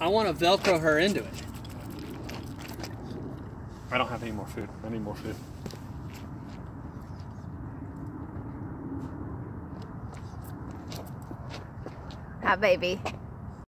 I want to Velcro her into it. I don't have any more food. I need more food. Hi, baby.